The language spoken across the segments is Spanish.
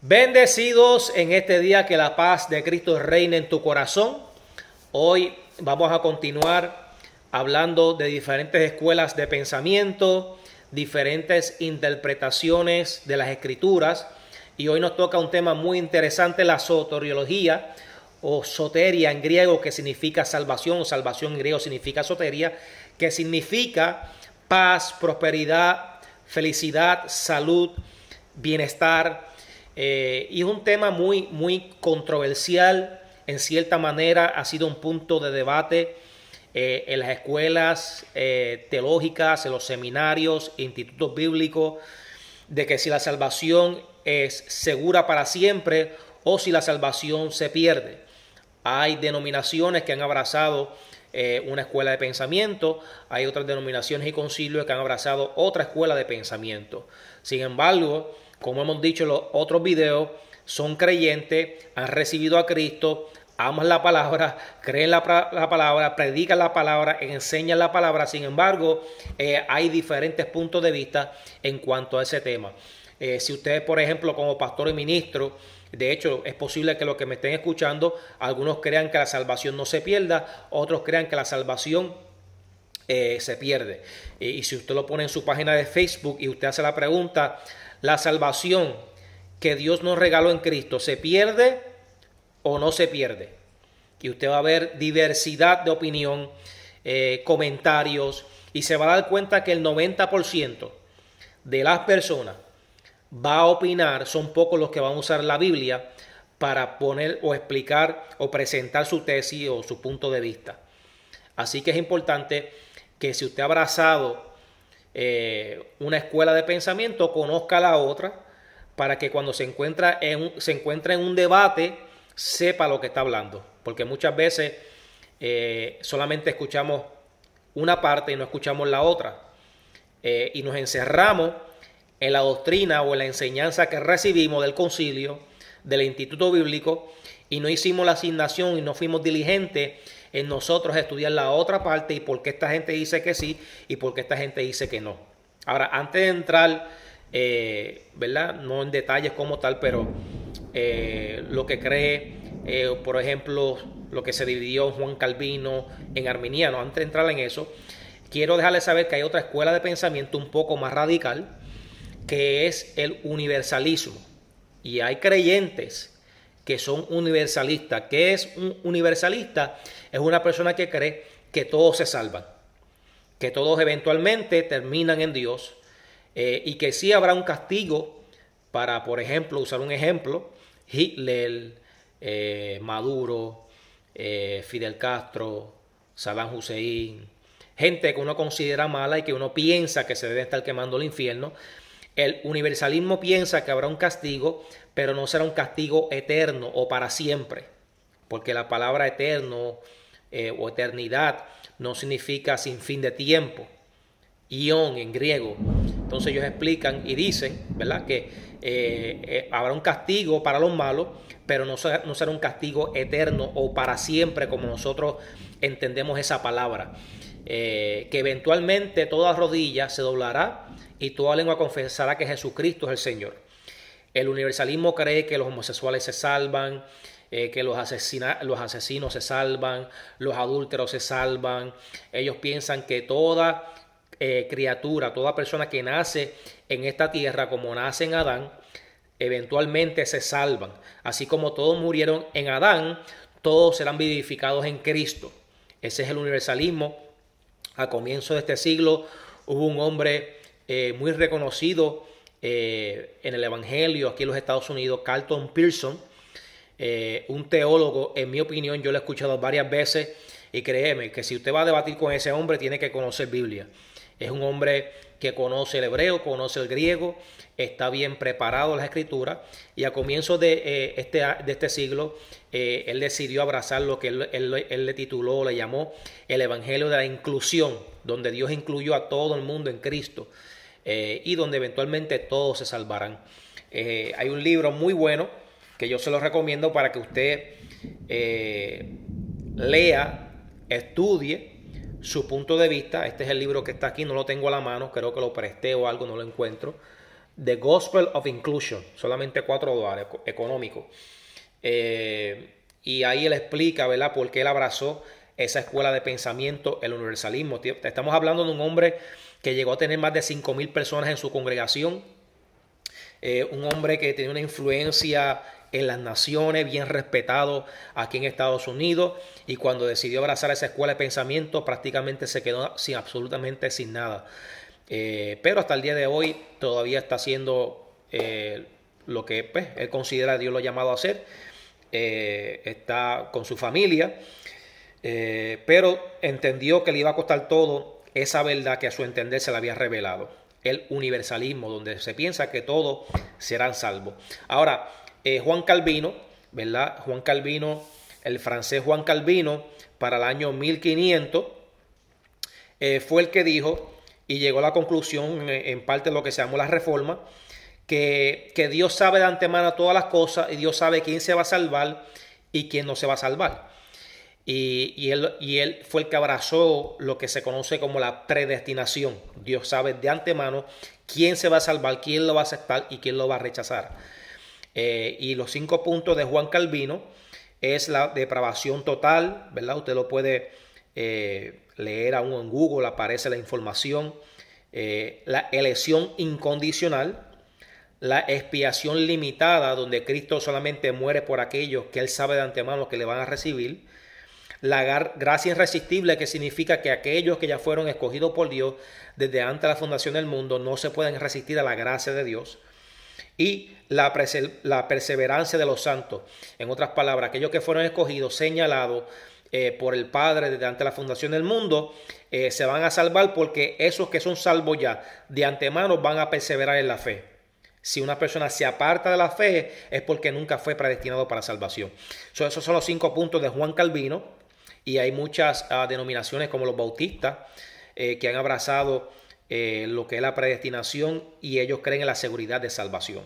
Bendecidos en este día que la paz de Cristo reine en tu corazón. Hoy vamos a continuar hablando de diferentes escuelas de pensamiento, diferentes interpretaciones de las escrituras. Y hoy nos toca un tema muy interesante, la soteriología o soteria en griego, que significa salvación, o salvación en griego significa soteria, que significa paz, prosperidad, felicidad, salud, bienestar eh, y es un tema muy, muy controversial, en cierta manera ha sido un punto de debate eh, en las escuelas eh, teológicas, en los seminarios, institutos bíblicos, de que si la salvación es segura para siempre o si la salvación se pierde. Hay denominaciones que han abrazado una escuela de pensamiento, hay otras denominaciones y concilios que han abrazado otra escuela de pensamiento. Sin embargo, como hemos dicho en los otros videos, son creyentes, han recibido a Cristo, aman la palabra, creen la, palabra, predican la palabra, enseñan la palabra. Sin embargo, eh, hay diferentes puntos de vista en cuanto a ese tema. Eh, si ustedes, por ejemplo, como pastor y ministro, de hecho, es posible que los que me estén escuchando, algunos crean que la salvación no se pierda, otros crean que la salvación eh, se pierde. y si usted lo pone en su página de Facebook y usted hace la pregunta, la salvación que Dios nos regaló en Cristo se pierde o no se pierde. Y usted va a ver diversidad de opinión, eh, comentarios, y se va a dar cuenta que el 90% de las personas va a opinar, son pocos los que van a usar la Biblia para poner o explicar o presentar su tesis o su punto de vista. Así que es importante que si usted ha abrazado eh, una escuela de pensamiento conozca la otra para que cuando se encuentra en, se encuentra en un debate sepa lo que está hablando. Porque muchas veces eh, solamente escuchamos una parte y no escuchamos la otra. Eh, y nos encerramos en la doctrina o en la enseñanza que recibimos del concilio, del instituto bíblico, y no hicimos la asignación y no fuimos diligentes en nosotros estudiar la otra parte y por qué esta gente dice que sí y por qué esta gente dice que no. Ahora, antes de entrar, eh, ¿verdad? No en detalles como tal, pero eh, lo que cree, eh, por ejemplo, lo que se dividió Juan Calvino en arminiano, antes de entrar en eso, quiero dejarles saber que hay otra escuela de pensamiento un poco más radical, que es el universalismo. Y hay creyentes que son universalistas. ¿Qué es un universalista? Es una persona que cree que todos se salvan, que todos eventualmente terminan en Dios eh, y que sí habrá un castigo para, por ejemplo, usar un ejemplo, Hitler, eh, Maduro, eh, Fidel Castro, Saddam Hussein, gente que uno considera mala y que uno piensa que se debe estar quemando el infierno. El universalismo piensa que habrá un castigo pero no será un castigo eterno o para siempre, porque la palabra eterno eh, o eternidad no significa sin fin de tiempo, ion en griego. Entonces ellos explican y dicen, ¿verdad? Que eh, eh, habrá un castigo para los malos, pero no será, no será un castigo eterno o para siempre como nosotros entendemos esa palabra. Que eventualmente toda rodilla se doblará y toda lengua confesará que Jesucristo es el Señor. El universalismo cree que los homosexuales se salvan, eh, que los, los asesinos se salvan, los adúlteros se salvan. Ellos piensan que toda eh, criatura, toda persona que nace en esta tierra, como nace en Adán, eventualmente se salvan. Así como todos murieron en Adán, todos serán vivificados en Cristo. Ese es el universalismo. A comienzo de este siglo hubo un hombre eh, muy reconocido eh, en el Evangelio aquí en los Estados Unidos, Carlton Pearson, eh, un teólogo, en mi opinión, yo lo he escuchado varias veces y créeme que si usted va a debatir con ese hombre, tiene que conocer Biblia. Es un hombre que conoce el hebreo, conoce el griego, está bien preparado en la escritura y a comienzos de, eh, este, de este siglo él decidió abrazar lo que él, él, le tituló, le llamó el Evangelio de la Inclusión, donde Dios incluyó a todo el mundo en Cristo. Eh, y donde eventualmente todos se salvarán. Eh, hay un libro muy bueno que yo se lo recomiendo para que usted eh, lea, estudie su punto de vista. Este es el libro que está aquí, no lo tengo a la mano, creo que lo presté o algo, no lo encuentro. The Gospel of Inclusion, solamente 4 dólares económico. Eh, y ahí él explica, ¿verdad?, por qué él abrazó esa escuela de pensamiento, el universalismo. Estamos hablando de un hombre que llegó a tener más de 5.000 personas en su congregación, eh, un hombre que tenía una influencia en las naciones, bien respetado aquí en Estados Unidos, y cuando decidió abrazar esa escuela de pensamiento prácticamente se quedó sin absolutamente sin nada. Eh, pero hasta el día de hoy todavía está haciendo eh, lo que pues, él considera Dios lo ha llamado a hacer. Eh, está con su familia, pero entendió que le iba a costar todo esa verdad que a su entender se le había revelado. El universalismo, donde se piensa que todos serán salvos. Ahora, Juan Calvino, ¿verdad? Juan Calvino, el francés Juan Calvino, para el año 1500, fue el que dijo y llegó a la conclusión, eh, en parte de lo que se llamó la reforma, que, que, Dios sabe de antemano todas las cosas y Dios sabe quién se va a salvar y quién no se va a salvar. Y, él, y él fue el que abrazó lo que se conoce como la predestinación. Dios sabe de antemano quién se va a salvar, quién lo va a aceptar y quién lo va a rechazar. Eh, y los cinco puntos de Juan Calvino es la depravación total, ¿verdad? Usted lo puede eh, leer aún en Google, aparece la información, eh, la elección incondicional, la expiación limitada, donde Cristo solamente muere por aquellos que Él sabe de antemano que le van a recibir, la gracia irresistible, que significa que aquellos que ya fueron escogidos por Dios desde antes de la fundación del mundo no se pueden resistir a la gracia de Dios. Y la, la perseverancia de los santos. En otras palabras, aquellos que fueron escogidos, señalados, eh, por el Padre desde ante la fundación del mundo, eh, se van a salvar porque esos que son salvos ya de antemano van a perseverar en la fe. Si una persona se aparta de la fe es porque nunca fue predestinado para salvación. esos son los cinco puntos de Juan Calvino y hay muchas ah, denominaciones como los bautistas eh, que han abrazado lo que es la predestinación y ellos creen en la seguridad de salvación.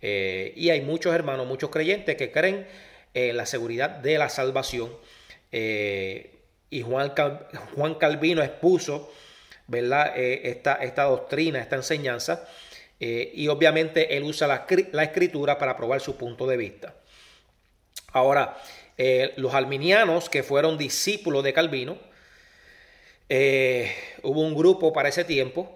y hay muchos hermanos, muchos creyentes que creen en la seguridad de la salvación eh, y Juan, Juan, Calvino expuso ¿verdad? Eh, esta, esta, doctrina, esta enseñanza, eh, y obviamente él usa la, la, escritura para probar su punto de vista. Ahora, los alminianos que fueron discípulos de Calvino, hubo un grupo para ese tiempo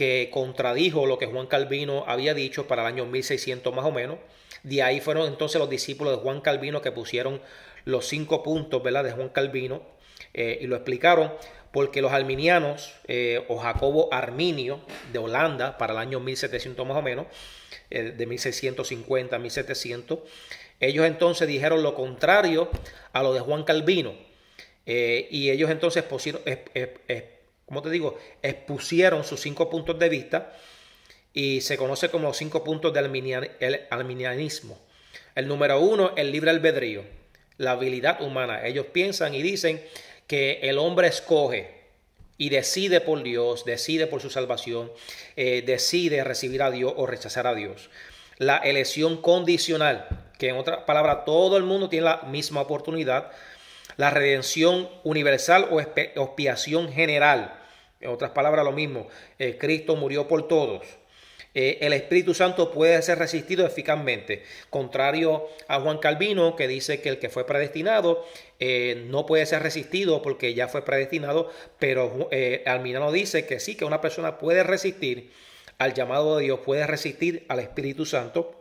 que contradijo lo que Juan Calvino había dicho para el año 1600 más o menos. De ahí fueron entonces los discípulos de Juan Calvino que pusieron los cinco puntos ¿verdad? de Juan Calvino eh, y lo explicaron porque los arminianos eh, o Jacobo Arminio de Holanda para el año 1700 más o menos, eh, de 1650 a 1700, ellos entonces dijeron lo contrario a lo de Juan Calvino y ellos entonces pusieron, como te digo, expusieron sus cinco puntos de vista y se conoce como los cinco puntos del arminianismo. El número uno, el libre albedrío la habilidad humana. Ellos piensan y dicen que el hombre escoge y decide por Dios, decide por su salvación, eh, decide recibir a Dios o rechazar a Dios. La elección condicional, que en otras palabras todo el mundo tiene la misma oportunidad. La redención universal o expiación general. En otras palabras, lo mismo. Eh, Cristo murió por todos. Eh, el Espíritu Santo puede ser resistido eficazmente, contrario a Juan Calvino, que dice que el que fue predestinado eh, no puede ser resistido porque ya fue predestinado, pero eh, Alminano dice que sí, que una persona puede resistir al llamado de Dios, puede resistir al Espíritu Santo.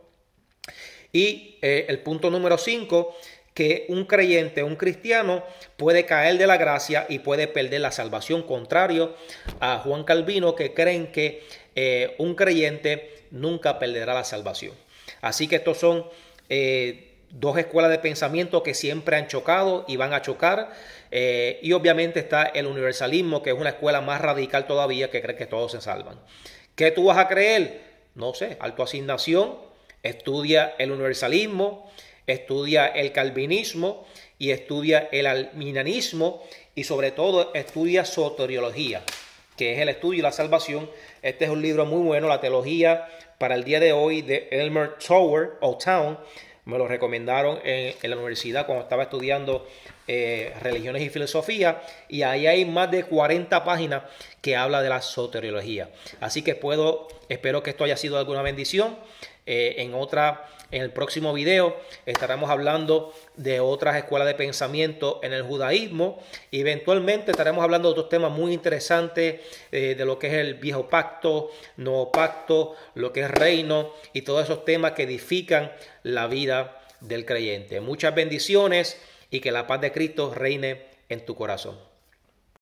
Y el punto número 5, que un creyente, un cristiano, puede caer de la gracia y puede perder la salvación, contrario a Juan Calvino, que creen que eh, un creyente nunca perderá la salvación. Así que estos son eh, dos escuelas de pensamiento que siempre han chocado y van a chocar. Eh, y obviamente está el universalismo, que es una escuela más radical todavía, que cree que todos se salvan. ¿Qué tú vas a creer? No sé, alto asignación, estudia el universalismo, estudia el calvinismo y estudia el alminanismo y sobre todo estudia soteriología que es el estudio y la salvación. Este es un libro muy bueno, la teología para el día de hoy de Elmer Tower o Town, me lo recomendaron en, la universidad cuando estaba estudiando eh, religiones y filosofía, y ahí hay más de 40 páginas que habla de la soteriología. Así que puedo, espero que esto haya sido alguna bendición. Eh, en otra en el próximo video estaremos hablando de otras escuelas de pensamiento en el judaísmo y eventualmente estaremos hablando de otros temas muy interesantes eh, de lo que es el viejo pacto, nuevo pacto, lo que es reino y todos esos temas que edifican la vida del creyente. Muchas bendiciones y que la paz de Cristo reine en tu corazón.